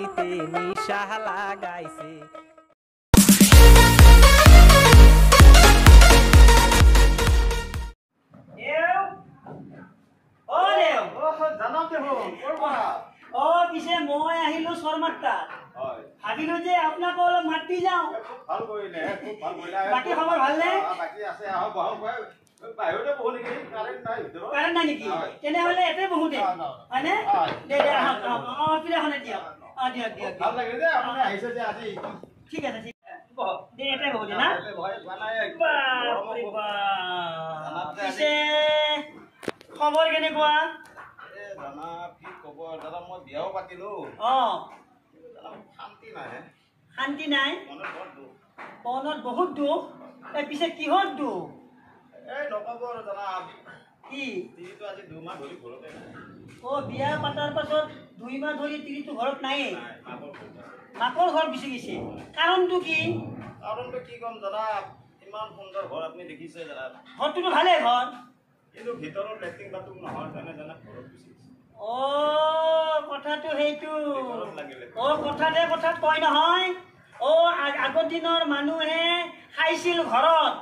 পানিতে নিশা লাগাইছে। মই আহিলো হয়। ভাবিলো যে আপোনাক অলপ মাত যাওঁ। বাকী খবৰ ভালনে? কাৰেণ্ট নাই নেকি? তেনেহ'লে এতে বহু দে। হয়নে? দে দে আহক আহক। অ পিলাখনে দিয়ক। ভাল। লাগিলে যে আপুনি আহিছে যে আজি ঠিক আছে ঠিক আছে দে দে না নাই। পিছে খবৰ কেনেকুৱা এ, দাদা কি ক'ব দাদা মই বিয়াও পাতিলো অ দাদা শান্তি নাই শান্তি নাই মনত বৰ দুখ মনত বহুত দুখ এই পিছে কিহত দুখ এই নক'ব আৰু দাদা কি তিৰিটো আজি দুমাহ ধৰি ঘৰতে নাই অ বিয়া পাতাৰ পাছত দুই মাহ ধৰি তিৰিটো ঘৰত নায়েই। নাই মাকৰ। মাকৰ ঘৰ গুচি গৈছে। কাৰণটো কি? কাৰণটো কি ক'ম দাদা ইমান সুন্দৰ ঘৰ আপুনি দেখিছে দাদা ঘৰটোতো ভালেই ঘৰ। কিন্তু ভিতৰত লেট্ৰিন বাথৰুম নহয় যেনে যেনে ঘৰত গুচি গৈছে। অ কথাটো সেইটো। ভিতৰত লাগিলে। অ কথাতে কথাত কয় নহয়। অ আ- আগৰ দিনৰ মানুহে খাইছিল ঘৰত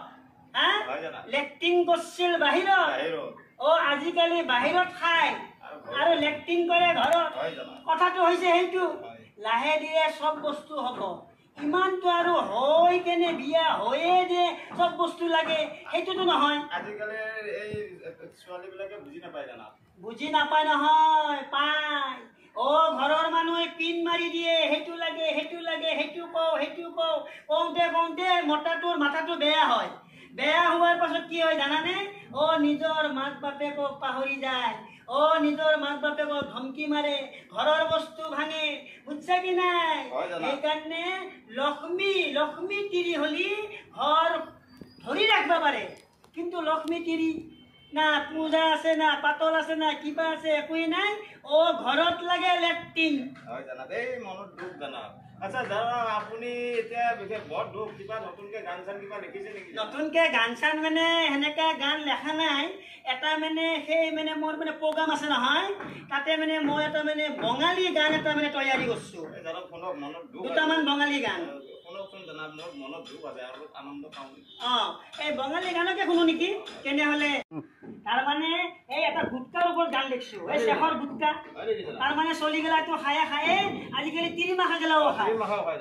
হা? হয় জানা? লেট্ৰিন কৰিছিল বাহিৰত। বাহিৰত। অ আজিকালি বাহিৰত খায়। আৰু লেট্ৰিন কৰে ঘৰত? কথাটো হৈছে সেইটো। লাহে ধীৰে চব বস্তু হ'ব। ইমানটো আৰু হৈ কেনে বিয়া হৈয়ে যে চব বস্তু লাগে সেইটোতো নহয়। আজিকালিৰ এই ছোৱালীবিলাকে বুজি নাপায় জানা। বুজি নাপায় নহয় পায়। অ ঘৰৰ মানুহে পিন মাৰি দিয়ে সেইটো লাগে সেইটো লাগে সেইটো কওঁ সেইটো কওঁ। কওঁতে কওঁতে মতাটোৰ মাথাটো বেয়া হয়। বেয়া হোৱাৰ পাছত কি হয় জানানে? অ নিজৰ মাক বাপেকক পাহৰি যায়। অ নিজৰ মাক বাপেকক ধমকি মাৰে ঘৰৰ বস্তু ভাঙে বুজছা কি নাই। সেইকাৰণে লক্ষ্মী লক্ষ্মী তিৰি হলি ঘৰ ধৰি ৰাখিব পাৰে। কিন্তু লক্ষ্মী তিৰি না পূজা আছে না পাতল আছে না কিবা আছে একোৱেই নাই। অ ঘৰত লাগে লেট্ৰিন। হয় জানা দেই মনত দুখ জানা আচ্ছা দাদা আপুনি এতিয়া বিশেষ বৰ দুখ কিবা নতুনকে গান চান কিবা লিখিছে নেকি? নতুনকে গান চান মানে সেনেকা গান লেখা নাই। এটা মানে সেই মানে মোৰ মানে প্ৰগ্ৰাম আছে নহয় তাতে মানে মই এটা মানে বঙালী গান এটা মানে তৈয়াৰী কৰিছো। দুটামান বঙালী গান। অ এই বঙালী গানকে শুনো নেকি? তেনেহ'লে তাৰমানে এই এটা গুটকাৰ লিখছো এই হয় নেকি দাদা তাৰমানে চলি গেলাটো খায়ে। খায়ে আজিকালি তিৰিমাখা গেলাও খায়।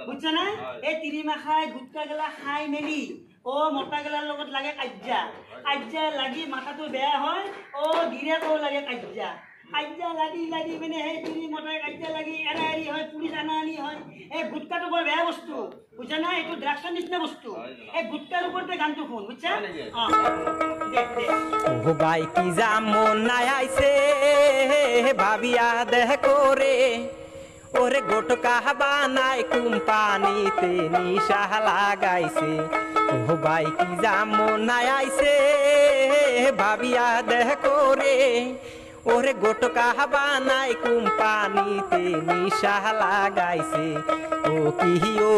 বুজছা না। এই তিৰিমাখাই গুটকা গেলা খাই মেলি অ মতা গেলাৰ লগত লাগে কাজ্যা। কাজ্যা লাগি মাথাটো বেয়া হয় অ গিৰেকো লাগে কাজ্যা। কাজ্যা লাগি লাগি মানে সেই তিৰি মতাই কাজ্যা লাগি এৰা এৰি হয় পুলিচ আনা আনি হয়। এই গুটকাটো বৰ বেয়া বস্তু বুজছা না? এইটো ড্ৰাগছৰ নিচিনা বস্তু। এই গুটকাৰ ওপৰতে গানটো শুন বুজছা ভাই কি যাম মন নাই আইছে ভাবিয়া দেহ করে ওরে গোটকা বানাই কোম্পানিতে নিশা লাগাইছে। ও ভাই কি যাম মন নাই আইছে ভাবিয়া দেহ করে ওরে গোটকা বানাই কোম্পানিতে নিশা লাগাইছে। ও কিহিও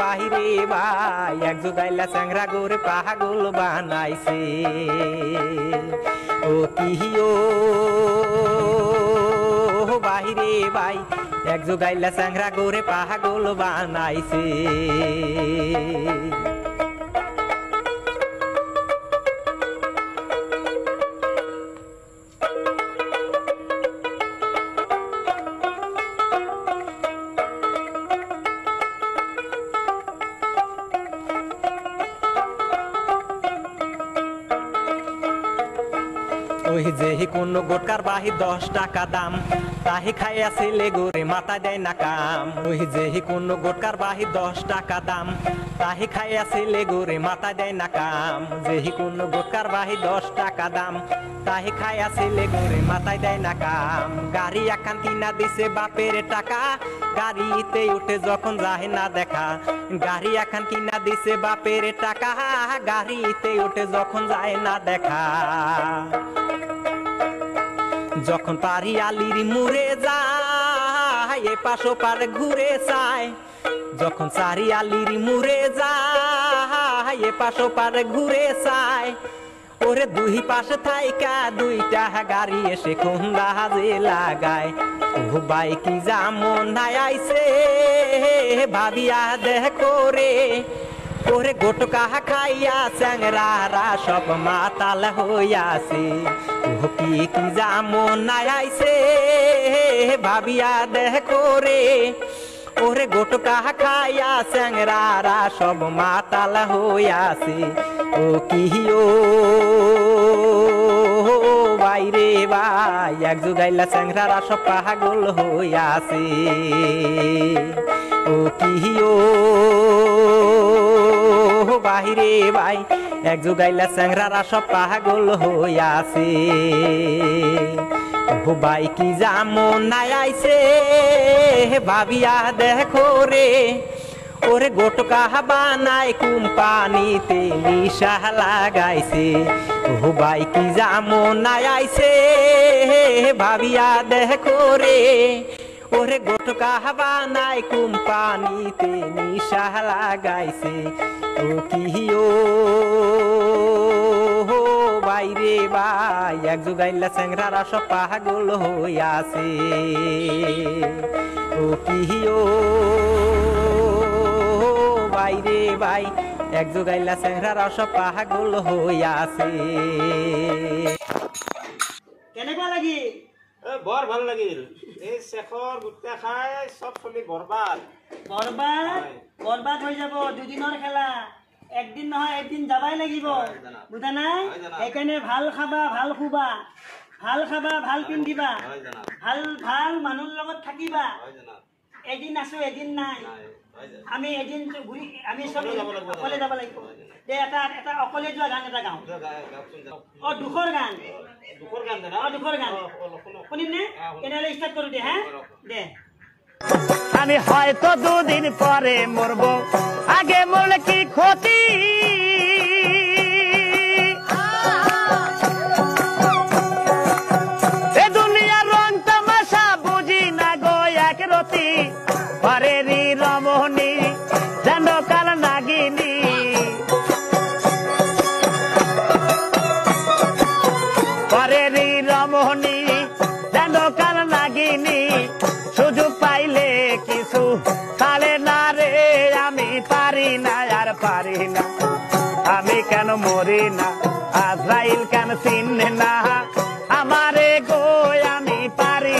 বাহিরে ভাই, এক জোগাইলা চ্যাংরা গোরে পাগল বানাইছে। ও কিহিও বাহিরে ভাই, এক জোগাইলা চ্যাংরা গোরে পাগল বানাইছে। ওই যে কোন গোটকার বাহি দশ টাকা দাম। তাহি খাইয়া ছেলে গোরে মাথা দেয় না কাম। ওই যে কোন গোটকার বাহি দশ টাকা দাম। তাহি খাইয়া ছেলে গোরে মাথা দেয় না কাম। যে কোন গোটকার বাহি দশ টাকা দাম। তাহি খাইয়া ছেলে গোরে মাথায় দেয় না কাম। গাড়ি একান কিনা দিছে বাপের টাকা। গাড়িতে উঠে যখন যায় না দেখা। গাড়ি একান কিনা দিছে বাপের টাকা। গাড়িতে উঠে যখন যায় না দেখা। যখন পারি আলির মুড়ে যায়, এ পাশো পার ঘুরে যায়। যখন সারি আলির মুড়ে যায়, এ পাশো পার ঘুরে যায়। ওরে দুই পাশে থাইকা দুইটা গাড়ি এসে খুন্দা হাজে লাগায়। ও বাই কি যেমন নাই আইছে, ভাবিয়া দেখো রে। ওরে গোটকা খাইয়া চ্যাংরারা সব মাতাল হইয়াছে। ও কি যেমন নাই আইছে, ভাবিয়া দেখো রে ওরে গোটকা খাইয়া চ্যাংরারা সব মাতাল হইয়াছে। ও কি ও বাইরে ভাই, এক যুগাইলা চ্যাংরারা সব পাগল হইয়াছে। ও কি ও বাহিরে ভাই এক যুগাইলা চ্যাংরারা সব পাগল হইয়াছে। ভাই কি যেমন নাই আইছে ভাবিয়া দেখো রে। ওরে গোটকা বানায় কোম্পানিতে নিশা লাগাইছে। ভাই কি যেমন নাই আইছে ভাবিয়া দেখো রে। ওরে গোটকা বানায় কোম্পানিতে, নিশা লাগাইছে। ও কি ও বাইরে ভাই এক যুগাইলা চ্যাংরারা সব পাগল হইয়াছে। ও কি ও বাইরে ভাই এক যুগাইলা চ্যাংরারা সব পাগল হইয়াছে। কেনেকুৱা লাগিল? বৰ ভাল লাগিল এই শেখৰ গুটকা খাই চব চলি বৰবাদ। বৰবাদ। বৰবাদ হৈ যাব দুদিনৰ খেলা। একদিন নহয় একদিন যাবাই লাগিব। বুজা নাই। সেইকাৰণে ভাল খাবা ভাল শুবা। ভাল খাবা ভাল পিন্ধিবা। ভাল ভাল মানুহৰ লগত থাকিবা। এদিন আছো এদিন নাই। আমি এদিন ঘূৰি আমি চব অকলে যাব লাগিব। অকলে যাব লাগিব। দে এটা এটা অকলে যোৱা গান এটা গাওঁ। অ দুখৰ গান। দুখৰ গান অ, দুখৰ গান। শুনিম নে? তেনেহ'লে ষ্টাৰ্ট কৰোঁ দে হা? দে। আমি হয়তো দুদিন পরে মরবো। আগে মরলে কি ক্ষতি? মরি না? আজরাইল কেন চিনে না? আমারে গো, আমি পারি।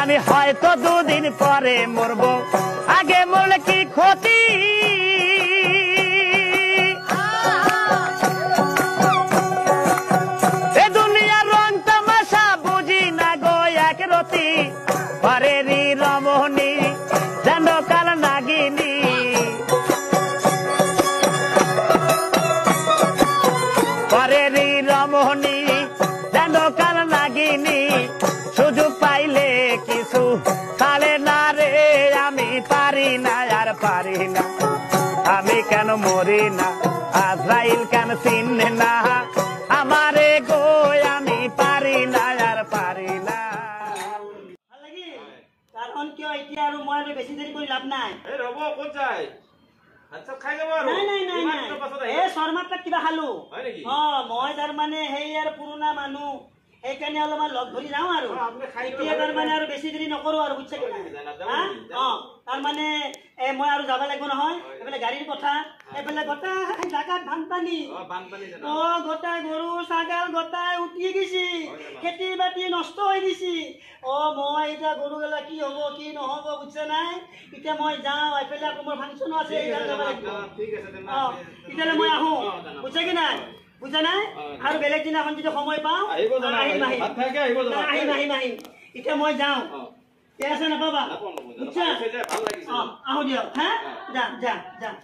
আমি হয়তো দুদিন পরে মরবো। পারি না আমি কেন মরি না আজরাইল কেন চিনে না আমারে গো আমি পারি না আর পারি না কিয় এতিয়া আৰু মই বেছি দেৰি কৰি লাভ নাই? এই ৰ'ব ক'ত যায়? তাৰমানে সেই আৰু পুৰণা মানুহ। সেইকাৰণে অলপমান লগ ধৰি যাওঁ আৰু। এতিয়া তাৰমানে আৰু বেছি দেৰি নকৰো আৰু বুজিছে তাৰমানে এ মই আৰু যাব লাগিব নহয়। হয়। এইফালে গাড়ীৰ কথা। এইফালে গোটাই জাগাত বানপানী। অ, গোটাই গৰু ছাগাল গোটাই উঠি গৈছে খেতি বাতি নষ্ট হৈ গৈছে অ মই এতিয়া গৰু গেলা কি হ'ব কি নহ'ব বুজিছে নাই? এতিয়া মই যাওঁ এইফালে আকৌ মোৰ ফাংচনো আছে যাব লাগিব। অ তেতিয়াহ'লে মই আহো। অ, জানা। বুজে কি নাই। বুজা নাই। আৰু বেলেগ দিনাখন যদি সময় পাওঁ আহিম আহিম। আহিম আহিম আহিম। এতিয়া মই যাওঁ। يا سنة بابا. آه، أهو ديال ها؟ دام دام دام.